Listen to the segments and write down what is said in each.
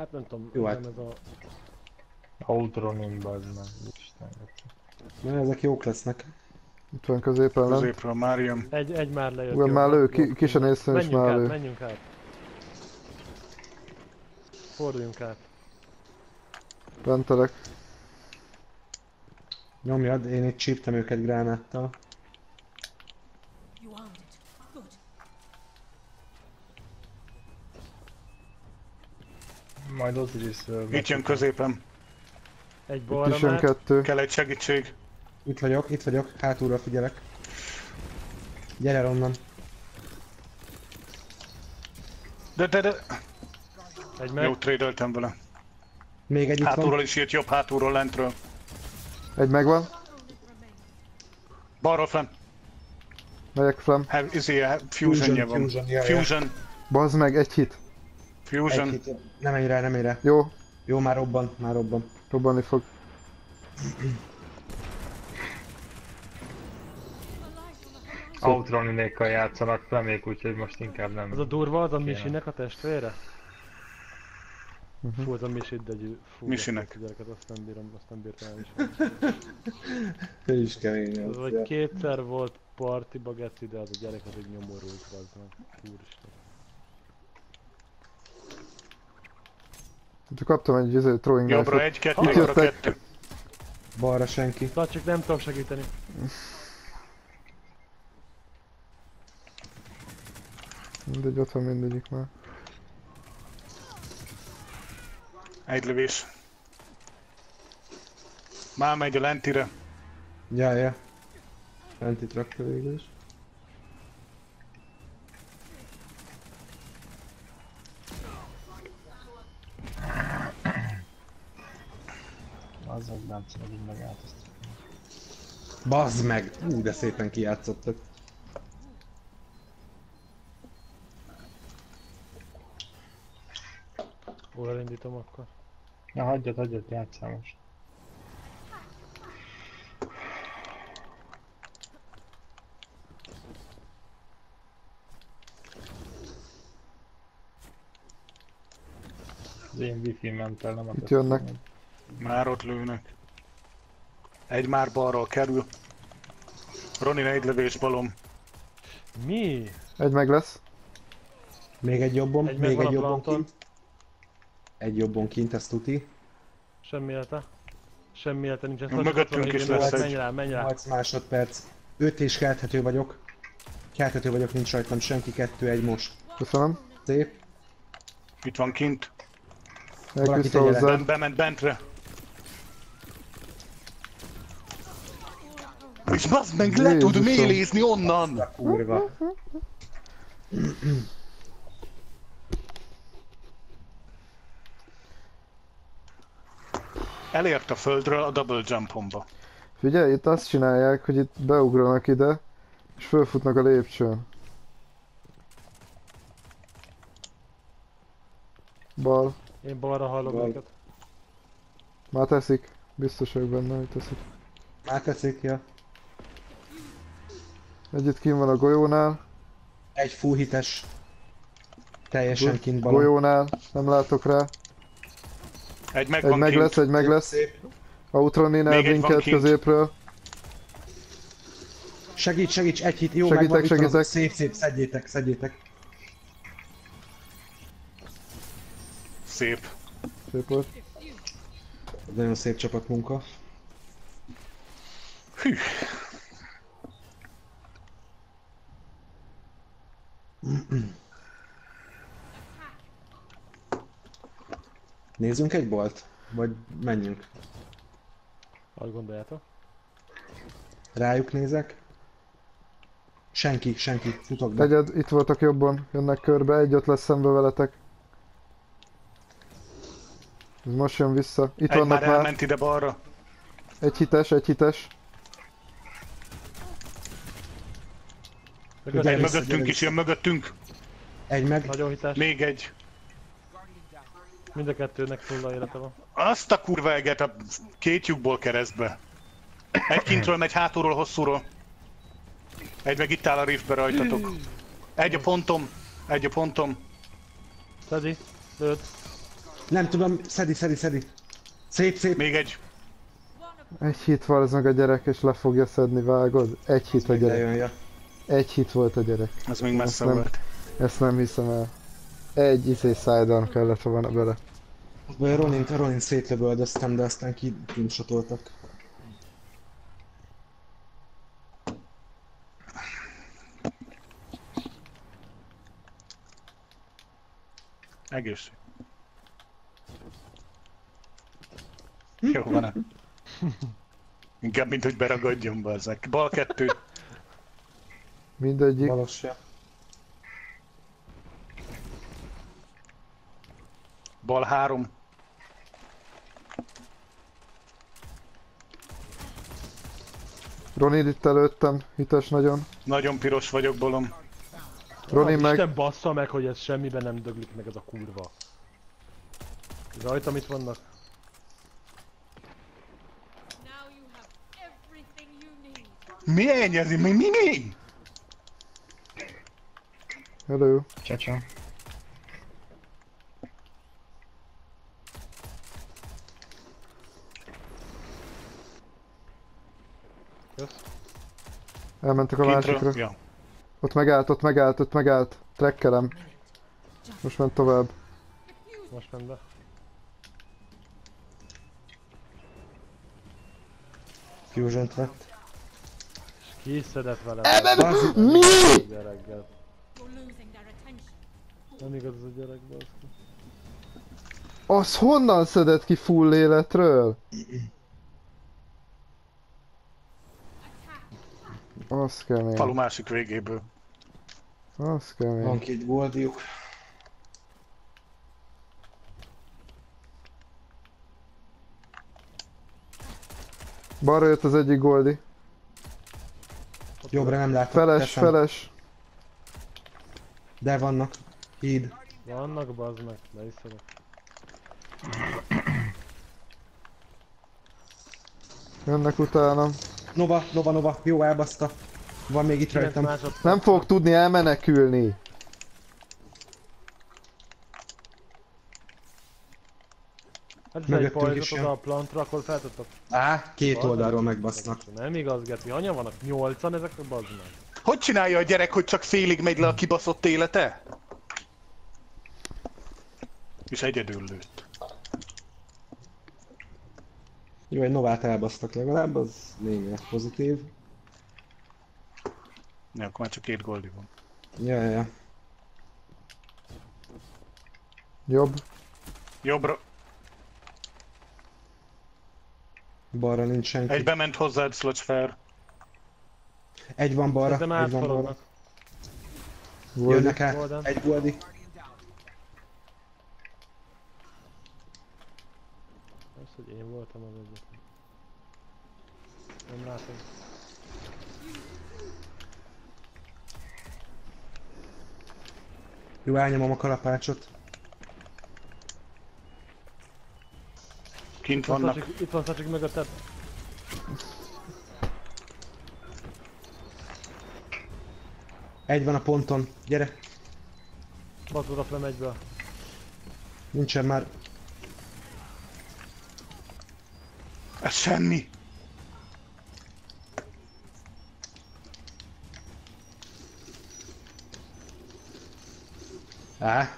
Hát nem tudom, Jó, nem hát- ez a... Outronin bazd meg. Isten. Na, ezek jók lesznek. Itt van középen lent. Középről már jön. Egy, egy már lejött. Ugyan már lő, ki, ki se jó. nézzen és Menjünk már át, lő. menjünk át. Forduljunk át. Bentelek. Nyomjad, én itt csíptem őket gránáttal. Majd ott is uh, Itt jön középen. Egy Itt balra is jön már. kettő. Kell egy segítség. Itt vagyok, itt vagyok, hátulra figyelek. Gyere onnan. De, de, de. Egy meg. Jó, tradeltem vele. Még egy itt van. Hátulról is jött, jobb hátulról, lentről. Egy megvan. Balról fenn. Megyek fel. Have, izé, fusionje van. Fusion. Bazd meg, egy hit. Egy Fusion. hit. Nem rá, nem rá. Jó, Jó, már robban, már robban. robbanni fog. Outroninékkal játszanak plemék, úgyhogy most inkább nem. Az a durva, az a. Misinek a testvére? Mhm. Fú, az a Misit, de gyű... Fú, Misinek. azt a gyereket, azt nem bírom, azt nem bírtam el is. Ő is kemény. Az az, vagy kétszer volt partiba geci, de az a gyerek az egy nyomorult, az meg. Úristen. Itt kaptam egy izé, throwing Jobbra egy, kettő, Itt jobbra jöttek. kettő. Balra senki. Szóval csak nem tudom segíteni. Mindegy, ott van mindegyik már. Egy lövés. Már megy a lentire. Ja, ja. Fent itt rakta végül is. Azok nem tudom, meg át azt. Bazd meg! Ú, de szépen kijátszottak. Hol elindítom akkor? Na hagyjad, hagyjad, játsszál most. Az én wifi ment el, nem Itt akart jönnek. menni. Már ott lőnek. Egy már balról kerül. Ronin egy lövés balom. Mi? Egy meg lesz. Még egy jobbon, Egy még egy jobbon kint. Egy jobbon kint, ezt tuti. Semmi élete. Semmi élete nincsen. Jó, mögöttünk is lesz egy. Menj rá, menj rá. 8 másodperc. 5 és kelthető vagyok. Kelthető vagyok, nincs rajtam senki, kettő, egy most. Köszönöm. Szép. Itt van kint. Elküzdte hozzá. Bement bentre. És bazd meg, le tud Jézusom. mélézni onnan! Kurva. Elért a földről a double jumpomba. Figyelj, itt azt csinálják, hogy itt beugranak ide, és fölfutnak a lépcsőn. Bal. Én balra hallom Bal. őket. Már teszik. Biztos vagyok benne, hogy teszik. Már teszik, ja. Egy itt kint van a golyónál. Egy full hites. Teljesen Go- kint balon. Golyónál. Nem látok rá. Egy meg Egy van meg kint. lesz, egy meg lesz. Szép. Outronin van kint. középről. Segíts, segíts, egy hit. Jó, Segítek, megvan, itt van segítek. Szép, szép, szedjétek, szedjétek. Szép. Szép volt. Nagyon szép csapatmunka. Hű. Nézzünk egy bolt? Vagy menjünk? Azt gondoljátok? Rájuk nézek. Senki, senki, futok be. Egyed, itt voltak jobban, jönnek körbe, egy ott lesz szembe veletek. Ez most jön vissza. Itt Egy vannak már már. elment ide balra. Egy hites, egy hites. Mögött Gyere Egy mögöttünk is jön, mögöttünk. Egy meg. Nagyon hites. Még egy. Mind a kettőnek nulla élete van. Azt a kurva eget a két lyukból keresztbe. Egy kintről megy hátulról, hosszúról. Egy meg itt áll a riftbe rajtatok. Egy a pontom. Egy a pontom. Szedi, lőd. Nem tudom, szedi, szedi, szedi. Szép, szép. Még egy. Egy hit van az meg a gyerek, és le fogja szedni, vágod? Egy hit a gyerek. Lejön, ja. Egy hit volt a gyerek. Az még messze nem- volt. Ezt nem hiszem el. Egy izé sidearm kellett volna bele. Vagy Ronin, Ronin szétlövöldöztem, de aztán ki kinsatoltak. Egészség. Jó van Inkább, mint hogy beragadjon be ezek. Bal kettő. Mindegyik. Balos, ja. Bal három. Ronin itt előttem, hites nagyon. Nagyon piros vagyok, bolom. Ronin Ah, meg... Isten bassza meg, hogy ez semmiben nem döglik meg ez a kurva. Rajtam itt vannak. Mi ennyi? Mi, mi, mi? Hello. Csacsa. Kösz. Elmentek a Kintről. másikra. Ja. Ott megállt, ott megállt, ott megállt. Trekkelem. Most ment tovább. Most ment be. Fusion-t vett. És kiszedett vele. Mi? Nem igaz ez a gyerek, bassza. Az honnan szedett ki full életről? Az kemény. Falu másik végéből. Az kemény. Van két goldiuk. Balra jött az egyik goldi. Jobbra nem látok. Feles, teszem. feles. De vannak. Híd. Vannak, bazd meg. Is szedek. Jönnek utánam. Nova, Nova, Nova. Jó, elbaszta. Van még itt 9 rajtam. Nem fog tudni elmenekülni. Hát ez egy Mögöttünk is jön. a plantra, akkor feltettek. Á, két oldalról megbasznak. Nem igaz, Geci. Anya vannak 8-an, ezek a bazd meg. Hogy csinálja a gyerek, hogy csak félig megy le a kibaszott élete? És egyedül lőtt. Jó, egy Novát elbasztak legalább, az némileg pozitív. Ne, akkor már csak két goldi van. Ja, ja, ja. Jobb. Jobbra. Balra nincs senki. Egy Egy, bement hozzád, Sludge Fair. Egy van balra, Szerintem egy van balra. Jönnek. Golden. Egy goldi. Az, hogy én voltam az egyetlen. Nem látom. Jó, elnyomom a kalapácsot. Kint Itt van vannak. Itt van Szacsik mögötted. Egy van a ponton. Gyere. Oda fel egyből. Nincsen már. Ez semmi. Á.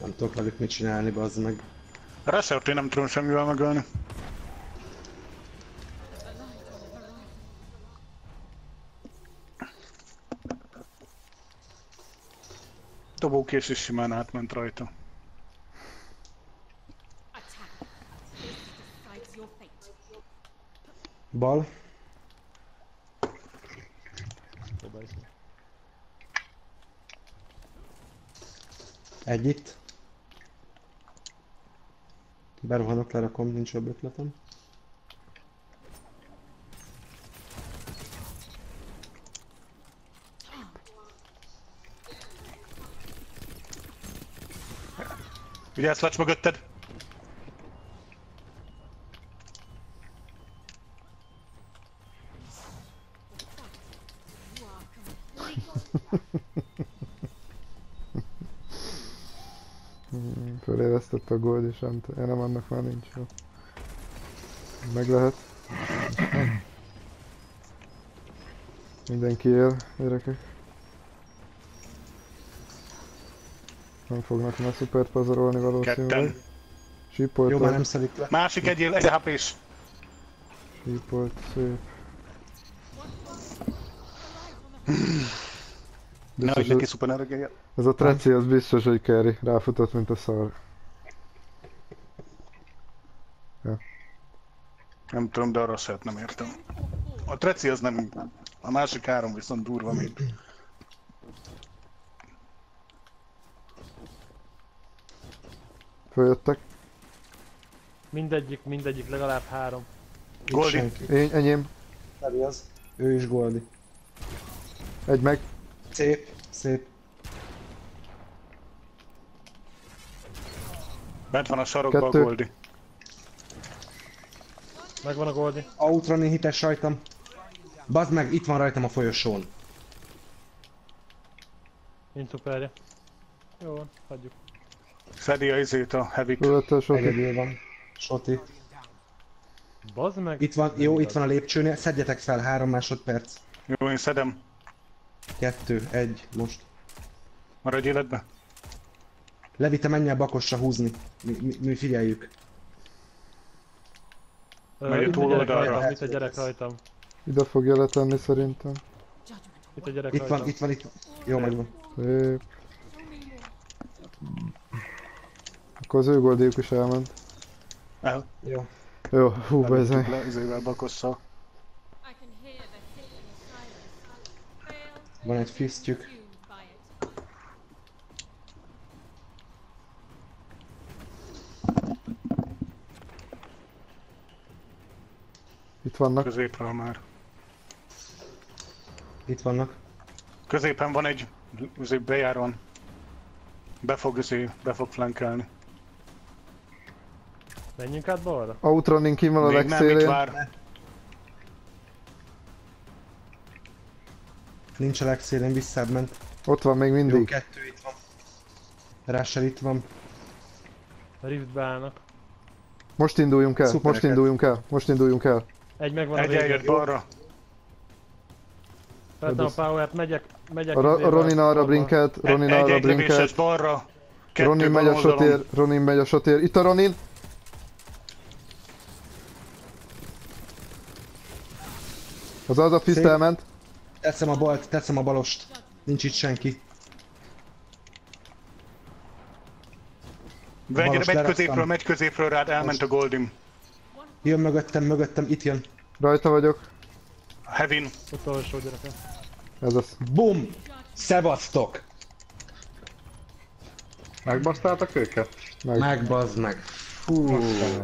Nem tudok velük mit csinálni, bazd meg. Rushert én nem tudom semmivel megölni. Dobókés is simán átment rajta. Bal. Egy itt. Berohanok, lerakom, nincs jobb ötletem. Vigyázz, Lacs mögötted! Fölévesztette a gold és nem annak már nincs jó. Meg lehet. Mindenki él, gyerekek. Nem fognak már szupert pazarolni valószínűleg. Ketten. Sípolt, Jó, már nem szedik le. Másik egyél, egy hp -s. sípolt, szép. Nehogy Biztos, neki hogy szuper energiája. ez a treci az biztos, hogy carry. Ráfutott, mint a szar. Nem tudom, de arra se nem értem. A treci az nem... A másik három viszont durva még. Följöttek. Mindegyik, mindegyik legalább három. Goldi. Én, enyém. Feli az. Ő is Goldi. Egy meg. Szép, szép. Bent van a sarokban a Kettő. Goldi. Megvan a Goldi. Outrunning hites rajtam. Bazd meg, itt van rajtam a folyosón. Nincs szuperje. Jó van, hagyjuk. Szedi a izét, a heavy Fölötte a soki. Egyedül van. Soti. Bazd meg! Itt van, jó, itt van a lépcsőnél. Szedjetek fel, három másodperc. Jó, én szedem. Kettő, egy, most. Maradj életbe. Levi, te menj el bakosra húzni. Mi, mi, mi figyeljük. Megy a itt a gyerek túloldalra. rajtam, itt a gyerek rajtam. Ide fogja letenni szerintem. Itt a gyerek Itt rajtam. van, itt van, itt van. Jó, megvan. Szép. Akkor az ő goldéjuk is elment. El. Jó. Jó, hú, bezeg. Le, izével bakosszal. Van egy fisztjük. Itt vannak. Középről már. Itt vannak. Középen van egy bejáron. Be fog be fog flankelni. Menjünk át balra? Outrunning kim van a legszélén. vár. Nincs a legszélén, visszább ment. Ott van még Jó, mindig. kettő itt van. Russell itt van. A riftbe állnak. Most induljunk el, Szupereket. most induljunk el, most induljunk el. Egy megvan a Egy végén. eljött balra. Feltem a power megyek, megyek A, izével, Ronin arra balba. blinkelt, Ronin egy, arra egy lövéses blinkelt. balra. Kettő Ronin megy a sotér, Ronin megy a sotér. Itt a Ronin! Az az a fiszt elment. Teszem a balt, teszem a balost. Nincs itt senki. Balos megy középről, megy középről rád, elment a Goldim. Jön mögöttem, mögöttem, itt jön. Rajta vagyok. Heavin. Utolsó gyereke. Ez az. Bum! Szevasztok! Megbasztáltak őket? Meg. Megbazd meg. Fú.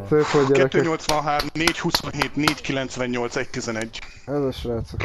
Szép, hogy gyerekek. 283, 427, 498, 111. Ez a srácok.